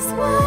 this world.